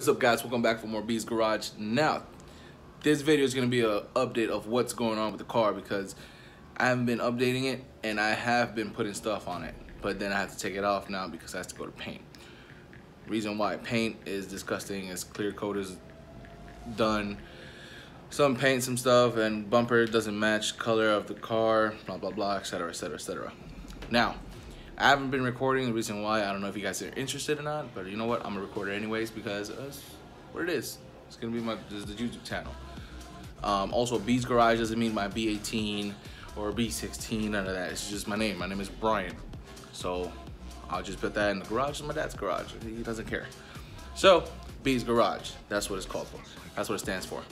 What's up guys, welcome back for more B's Garage. Now, this video is going to be an update of what's going on with the car because I haven't been updating it and I have been putting stuff on it. But then I have to take it off now because I have to go to paint. Reason why paint is disgusting is clear coat is done. Some paint, some stuff, and bumper doesn't match color of the car, blah blah blah, etc. etc. etc. Now, I haven't been recording. The reason why, I don't know if you guys are interested or not, but you know what? I'm gonna record anyways because it's what it is. It's gonna be my this is the YouTube channel. Um, also, B's Garage doesn't mean my B18 or B16, none of that. It's just my name. My name is Brian. So I'll just put that in the garage. It's my dad's garage. He doesn't care. So B's Garage. That's what it's called for. That's what it stands for.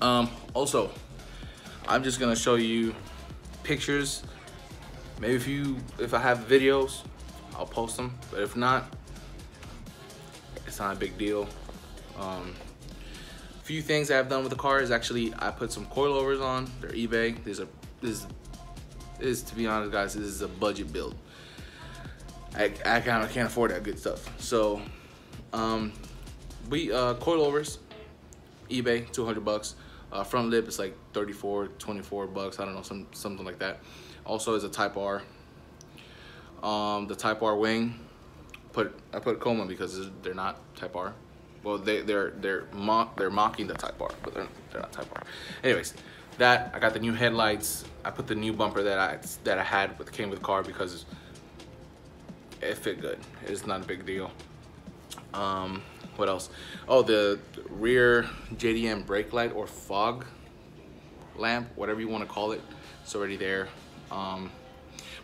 Um, also, I'm just gonna show you pictures Maybe if you, if I have videos, I'll post them. But if not, it's not a big deal. Um, few things I've done with the car is actually I put some coilovers on. They're eBay. These are this is to be honest, guys. This is a budget build. I I kind of can't afford that good stuff. So, um, we uh, coilovers, eBay, 200 bucks. Uh, front lip is like 34, 24 bucks. I don't know, some something like that also is a Type R. Um, the Type R wing, put I put Coma because they're not Type R. Well, they they're they're mock they're mocking the Type R, but they're they're not Type R. Anyways, that I got the new headlights. I put the new bumper that I that I had with came with the car because it fit good. It's not a big deal. Um, what else? Oh, the rear JDM brake light or fog lamp, whatever you want to call it. It's already there. Um,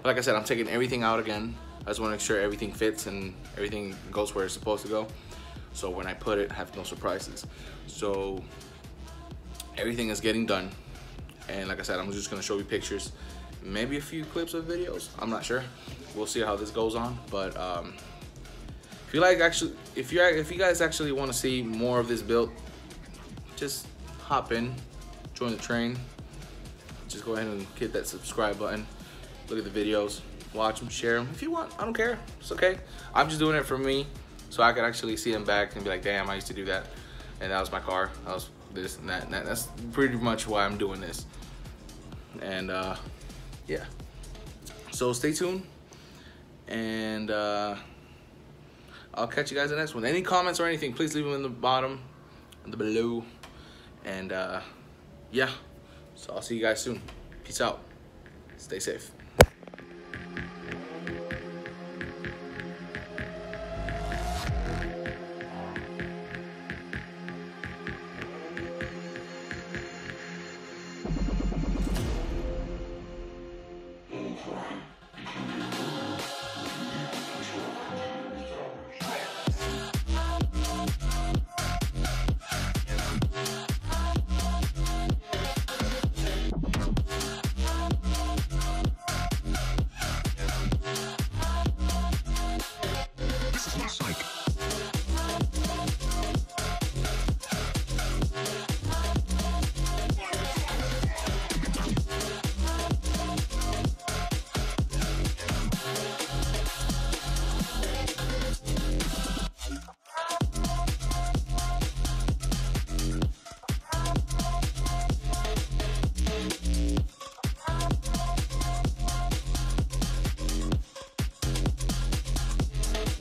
but like I said, I'm taking everything out again. I just want to make sure everything fits and everything goes where it's supposed to go. So when I put it, I have no surprises. So everything is getting done. And like I said, I'm just gonna show you pictures, maybe a few clips of videos. I'm not sure. We'll see how this goes on. But um, if you like actually, if you if you guys actually want to see more of this build, just hop in, join the train just go ahead and hit that subscribe button. Look at the videos, watch them, share them. If you want, I don't care. It's okay. I'm just doing it for me so I could actually see them back and be like, damn, I used to do that. And that was my car. That was this and that and that. That's pretty much why I'm doing this. And uh, yeah. So stay tuned. And uh, I'll catch you guys in the next one. Any comments or anything, please leave them in the bottom, the below. And uh, yeah. So I'll see you guys soon. Peace out. Stay safe.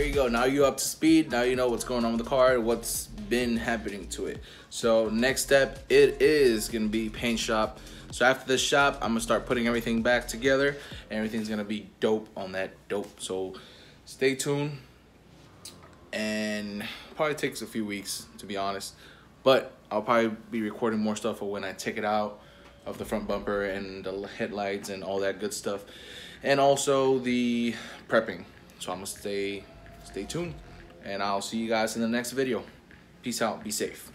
there you go. Now you're up to speed. Now you know what's going on with the car, what's been happening to it. So next step, it is gonna be paint shop. So after the shop, I'm gonna start putting everything back together. Everything's gonna be dope on that dope. So stay tuned. And probably takes a few weeks to be honest. But I'll probably be recording more stuff when I take it out of the front bumper and the headlights and all that good stuff. And also the prepping. So I'm gonna stay stay tuned and I'll see you guys in the next video. Peace out, be safe.